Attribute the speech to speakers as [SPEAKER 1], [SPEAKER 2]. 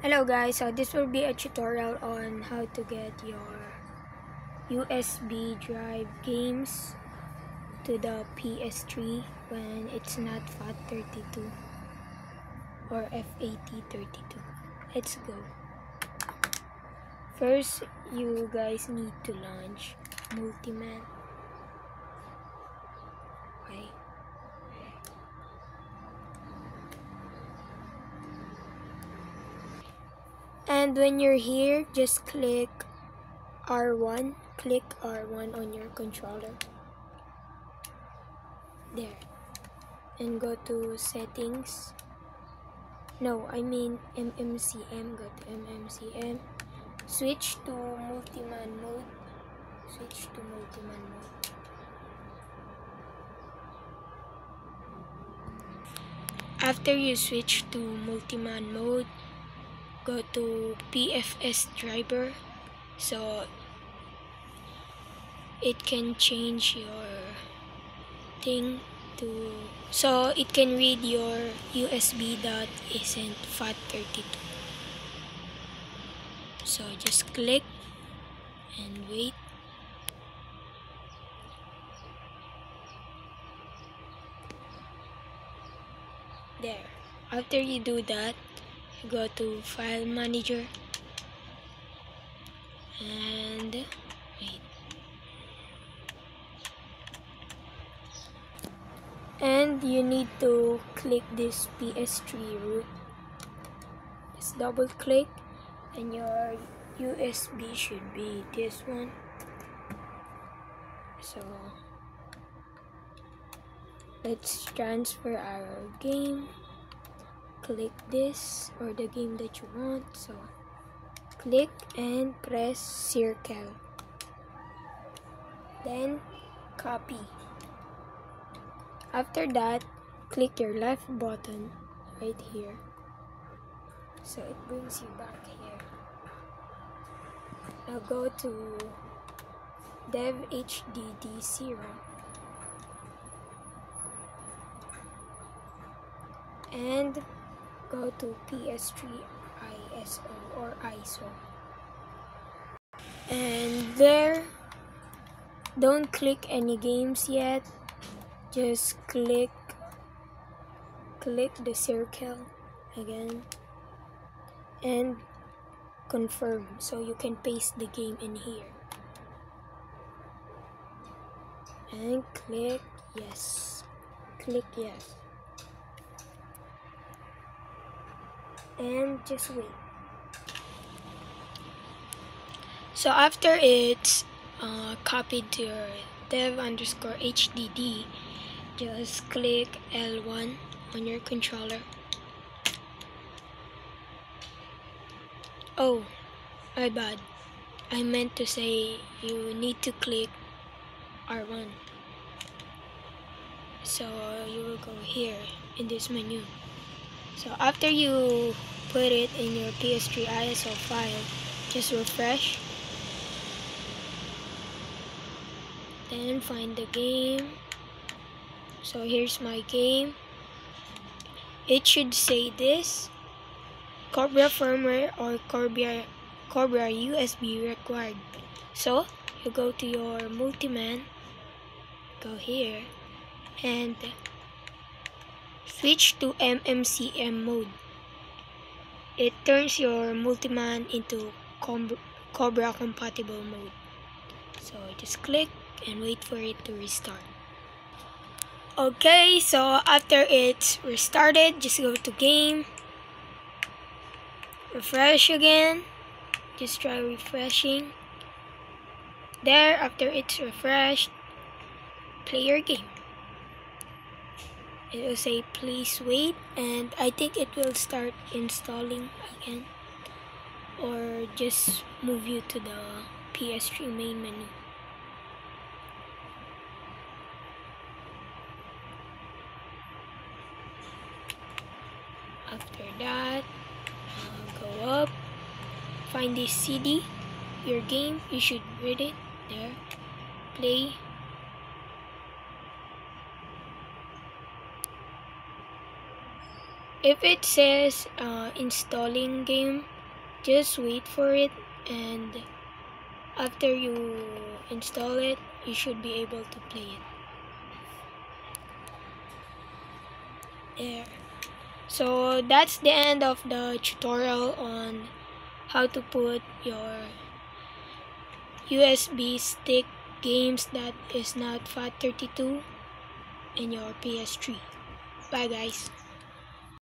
[SPEAKER 1] Hello guys, so this will be a tutorial on how to get your USB drive games to the PS3 when it's not FAT32 or FAT32. Let's go. First, you guys need to launch Multiman. Okay. And when you're here, just click R1. Click R1 on your controller. There. And go to settings. No, I mean MMCM. Go to MMCM. Switch to multi-man mode. Switch to multi-man mode. After you switch to multi-man mode, go to PFS driver so it can change your thing to so it can read your USB dot isn't FAT32 so just click and wait. There. After you do that go to file manager. And wait. And you need to click this PS3 root just double click and your USB should be this one. So let's transfer our game click this or the game that you want. So click and press circle. Then copy. After that click your left button right here. So it brings you back here. Now go to dev hdd 0 and go to PS3 ISO or ISO. And there, don't click any games yet. Just click, click the circle again and confirm so you can paste the game in here. And click yes. Click yes. And just wait. So after it's uh, copied to your dev underscore HDD, just click L1 on your controller. Oh, my bad. I meant to say you need to click R1. So you will go here in this menu. So after you put it in your PS3 ISO file, just refresh. Then find the game. So here's my game. It should say this. Cobra firmware or Cobra, Cobra USB required. So you go to your multiman, go here, and Switch to MMCM mode. It turns your Multiman into Cobra compatible mode. So just click and wait for it to restart. Okay, so after it's restarted, just go to game. Refresh again. Just try refreshing. There, after it's refreshed, play your game it will say please wait and I think it will start installing again. Or just move you to the PS3 main menu. After that uh, go up find this CD your game you should read it there play if it says uh, installing game just wait for it and after you install it you should be able to play it. There. So that's the end of the tutorial on how to put your USB stick games that is not FAT32 in your PS3 bye guys